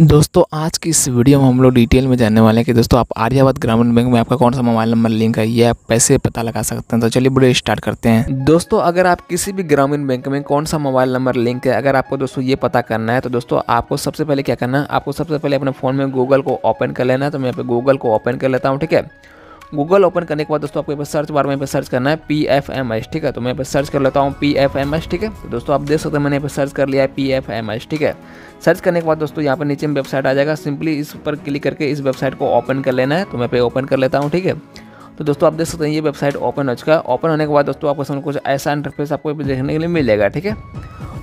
दोस्तों, आज की इस वीडियो में हम लोग डिटेल में जानने वाले हैं कि दोस्तों, आप आर्यावत ग्रामीण बैंक में आपका कौन सा मोबाइल नंबर लिंक है, ये आप पैसे पता लगा सकते हैं। तो चलिए वीडियो स्टार्ट करते हैं। दोस्तों, अगर आप किसी भी ग्रामीण बैंक में कौन सा मोबाइल नंबर लिंक है, अगर आपको दोस्तों ये पता करना है तो दोस्तों, आपको सबसे पहले क्या करना है, आपको सबसे पहले अपने फ़ोन में गूगल को ओपन कर लेना है। तो मैं यहाँ पे गूगल को ओपन कर लेता हूँ, ठीक है? गूगल ओपन करने के बाद दोस्तों, आपको यहाँ पर सर्च बार में यहाँ पे सर्च करना है पी एफ़ एम एस ठीक है? तो मैं यहाँ पे सर्च कर लेता हूँ पी एफ़ एम एस ठीक है? तो दोस्तों, आप देख सकते हैं मैंने यहाँ पर सर्च कर लिया है पी एफ़ एम एस ठीक है? सर्च करने के बाद दोस्तों यहाँ पर नीचे में वेबसाइट आ जाएगा। सिंपली इस पर क्लिक करके इस वेबसाइट को ओपन कर लेना है। तो मैं पे ओपन कर लेता हूँ, ठीक है? तो दोस्तों आप देख सकते हैं ये वेबसाइट ओपन हो चुका है। ओपन होने के बाद दोस्तों आपको समझ कुछ ऐसा इंटरफेस आपको देखने के लिए मिल जाएगा ठीक है?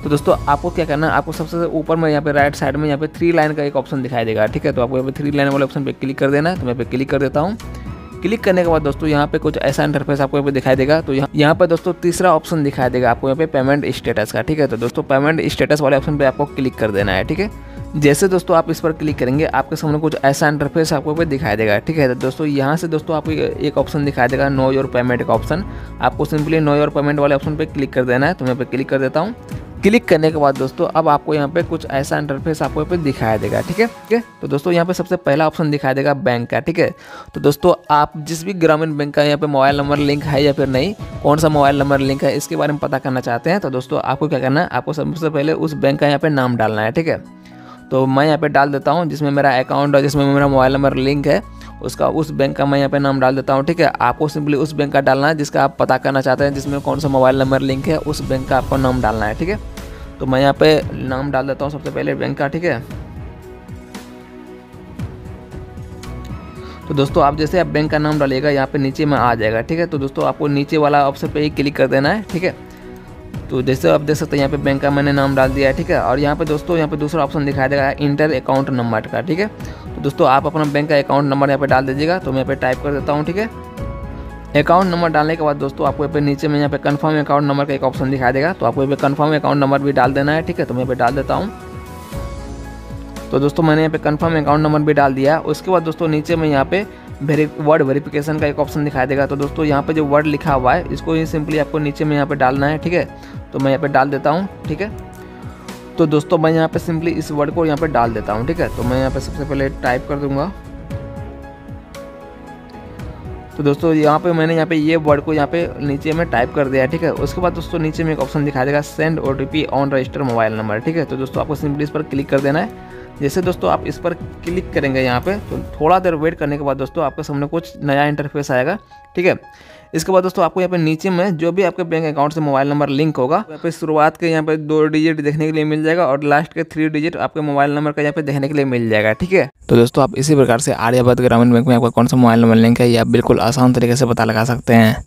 तो दोस्तों आपको क्या करना है? आपको सबसे ऊपर में यहाँ पे राइट साइड में यहाँ पे थ्री लाइन का एक ऑप्शन दिखाई देगा, ठीक है? तो आपको यहाँ पे थ्री लाइन वाले ऑप्शन पे क्लिक कर देना है। तो मैं पे क्लिक कर देता हूँ। क्लिक करने के बाद दोस्तों यहाँ पे कुछ ऐसा इंटरफेस आपको यहाँ पे दिखाई देगा। तो यहाँ यहाँ पे दोस्तों तीसरा ऑप्शन दिखाई देगा आपको यहाँ पे पेमेंट स्टेटस का, ठीक है? तो दोस्तों पेमेंट स्टेटस वाले ऑप्शन पे आपको क्लिक कर देना है, ठीक है? जैसे दोस्तों आप इस पर क्लिक करेंगे, आपके सामने कुछ ऐसा इंटरफेस आपको यहाँ पे दिखाई देगा, ठीक है? तो दोस्तों यहाँ से दोस्तों आपको एक ऑप्शन दिखाई देगा नो योर पेमेंट का ऑप्शन आपको सिंपली नो योर पेमेंट वाले ऑप्शन पे क्लिक कर देना है तो मैं पे क्लिक कर देता हूँ। क्लिक करने के बाद दोस्तों, अब आपको यहाँ पे कुछ ऐसा इंटरफेस आपको यहाँ पे दिखाया देगा, ठीक है? ठीक है? तो दोस्तों, यहाँ पे सबसे पहला ऑप्शन दिखाई देगा बैंक का, ठीक है? तो दोस्तों, आप जिस भी ग्रामीण बैंक का यहाँ पे मोबाइल नंबर लिंक है या फिर नहीं, कौन सा मोबाइल नंबर लिंक है, इसके बारे में पता करना चाहते हैं तो दोस्तों, आपको क्या करना है? आपको सबसे पहले उस बैंक का यहाँ पर नाम डालना है, ठीक है? तो मैं यहाँ पे डाल देता हूँ, जिसमें मेरा अकाउंट और जिसमें मेरा मोबाइल नंबर लिंक है। उसका उस बैंक का मैं यहाँ पे नाम डाल देता हूँ, ठीक है? आपको सिंपली उस बैंक का डालना है, जिसका आप पता करना चाहते हैं, जिसमें कौन सा मोबाइल नंबर लिंक है, उस बैंक का आपको नाम डालना है, ठीक है? तो मैं यहाँ पे नाम डाल देता हूँ सबसे पहले बैंक का, ठीक है? तो दोस्तों, आप जैसे आप बैंक का नाम डालिएगा, यहाँ पे नीचे में आ जाएगा, ठीक है? तो दोस्तों, आपको नीचे वाला ऑप्शन पे ही क्लिक कर देना है, ठीक है? तो जैसे आप देख सकते हैं, यहाँ पे बैंक का मैंने नाम डाल दिया है, ठीक है? और यहाँ पे दोस्तों, यहाँ पे दूसरा ऑप्शन दिखाई देगा इंटर अकाउंट नंबर का, ठीक है? तो दोस्तों, आप अपना बैंक का अकाउंट नंबर यहाँ पे डाल दीजिएगा तो मैं यहाँ पे टाइप कर देता हूँ, ठीक है? अकाउंट नंबर डालने के बाद दोस्तों, आपको यहाँ पे नीचे में यहाँ पे कंफर्म अकाउंट नंबर का एक ऑप्शन दिखाई देगा तो आपको यहाँ पे कंफर्म अकाउंट नंबर भी डाल देना है, ठीक है? तो मैं यहाँ पे डाल देता हूँ। तो दोस्तों मैंने यहाँ पे कंफर्म अकाउंट नंबर भी डाल दिया उसके बाद दोस्तों नीचे में यहाँ पे वेरी वर्ड वेरिफिकेशन का एक ऑप्शन दिखाई देगा तो दोस्तों यहाँ पे जो वर्ड लिखा हुआ है इसको ही सिंपली आपको नीचे में यहाँ पे डालना है ठीक है तो मैं यहाँ पे डाल देता हूँ ठीक है तो दोस्तों मैं यहाँ पे सिंपली इस वर्ड को यहाँ पे डाल देता हूँ ठीक है तो मैं यहाँ पे सबसे पहले टाइप कर दूँगा तो दोस्तों यहाँ पे मैंने यहाँ पे ये वर्ड को यहाँ पे नीचे में टाइप कर दिया ठीक है उसके बाद दोस्तों नीचे में एक ऑप्शन दिखा देगा send OTP on register mobile number ठीक है तो दोस्तों आपको सिंपली इस पर क्लिक कर देना है जैसे दोस्तों आप इस पर क्लिक करेंगे यहाँ पे तो थोड़ा देर वेट करने के बाद दोस्तों आपके सामने कुछ नया इंटरफेस आएगा, ठीक है? इसके बाद दोस्तों आपको यहाँ पे नीचे में जो भी आपके बैंक अकाउंट से मोबाइल नंबर लिंक होगा, यहाँ पे शुरुआत के यहाँ पे दो डिजिट देखने के लिए मिल जाएगा और लास्ट के थ्री डिजिट आपके मोबाइल नंबर का यहाँ पे देखने के लिए मिल जाएगा, ठीक है? तो दोस्तों आप इसी प्रकार से आर्यावत ग्रामीण बैंक में आपका कौन सा मोबाइल नंबर लिंक है, ये आप बिल्कुल आसान तरीके से पता लगा सकते हैं।